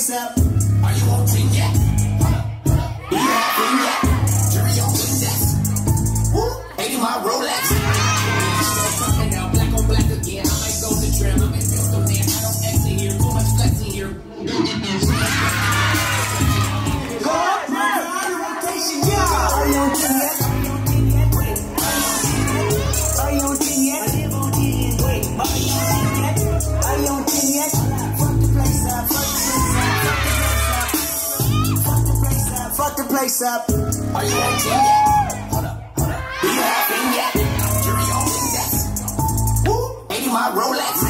bicep. up? Are you acting yet? Hold up, hold up. Do you have yet? Jury on yet. Woo, my Rolex.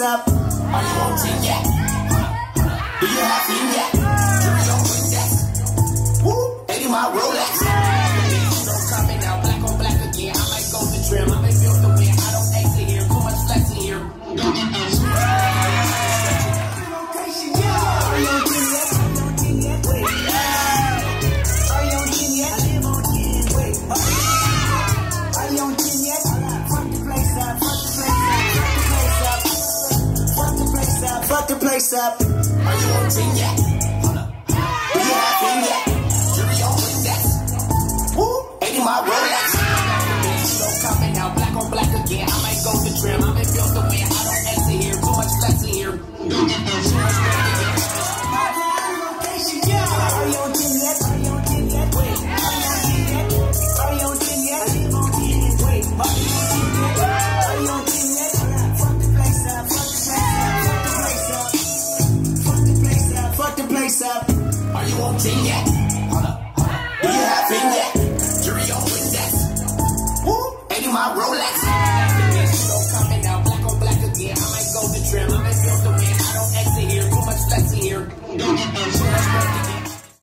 up? Are you on yet? Do you have yet? Do you go with. Woo, ain't my Rolex. the place up. Are you on yet? Hold up. You haven't yet?